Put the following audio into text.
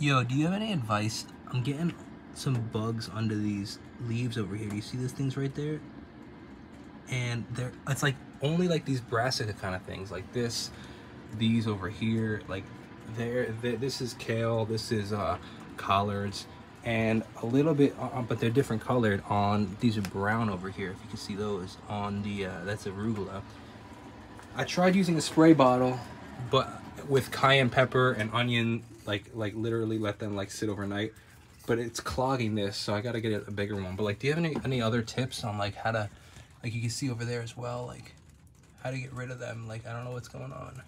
Yo, do you have any advice? I'm getting some bugs under these leaves over here. Do you see these things right there? And they're it's like only like these brassica kind of things, like this, these over here, like there. This is kale. This is uh, collards, and a little bit, uh, uh, but they're different colored. On these are brown over here. If you can see those on the uh, that's arugula. I tried using a spray bottle, but with cayenne pepper and onion, like like literally let them like sit overnight. But it's clogging this, so I gotta get a bigger one. But like, do you have any any other tips on like how to, like you can see over there as well, like how to get rid of them? Like I don't know what's going on.